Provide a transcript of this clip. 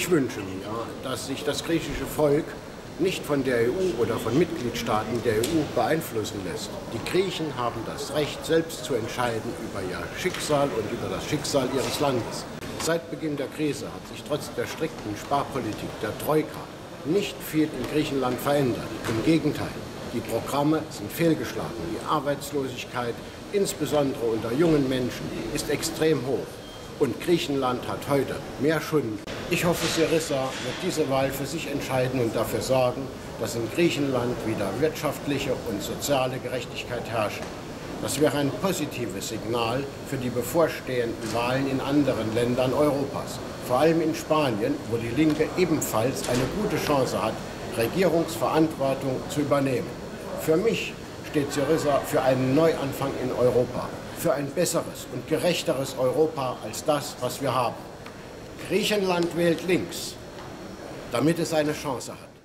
Ich wünsche mir, dass sich das griechische Volk nicht von der EU oder von Mitgliedstaaten der EU beeinflussen lässt. Die Griechen haben das Recht, selbst zu entscheiden über ihr Schicksal und über das Schicksal ihres Landes. Seit Beginn der Krise hat sich trotz der strikten Sparpolitik der Troika nicht viel in Griechenland verändert. Im Gegenteil, die Programme sind fehlgeschlagen. Die Arbeitslosigkeit, insbesondere unter jungen Menschen, ist extrem hoch. Und Griechenland hat heute mehr Schulden. Ich hoffe, Syriza wird diese Wahl für sich entscheiden und dafür sorgen, dass in Griechenland wieder wirtschaftliche und soziale Gerechtigkeit herrscht. Das wäre ein positives Signal für die bevorstehenden Wahlen in anderen Ländern Europas, vor allem in Spanien, wo die Linke ebenfalls eine gute Chance hat, Regierungsverantwortung zu übernehmen. Für mich steht Syriza für einen Neuanfang in Europa, für ein besseres und gerechteres Europa als das, was wir haben. Griechenland wählt links, damit es eine Chance hat.